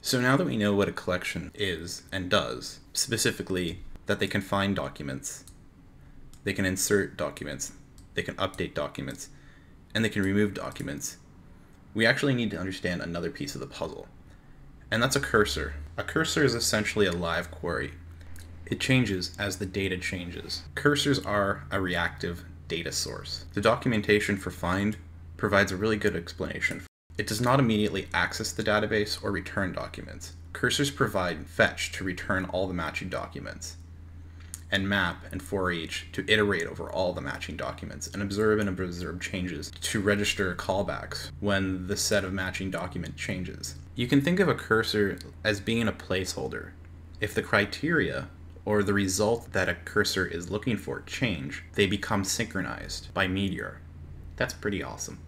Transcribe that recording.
So now that we know what a collection is and does, specifically that they can find documents, they can insert documents, they can update documents, and they can remove documents, we actually need to understand another piece of the puzzle. And that's a cursor. A cursor is essentially a live query. It changes as the data changes. Cursors are a reactive data source. The documentation for find provides a really good explanation. It does not immediately access the database or return documents. Cursors provide fetch to return all the matching documents, and map and for each to iterate over all the matching documents, and observe and observe changes to register callbacks when the set of matching document changes. You can think of a cursor as being a placeholder. If the criteria or the result that a cursor is looking for change, they become synchronized by Meteor. That's pretty awesome.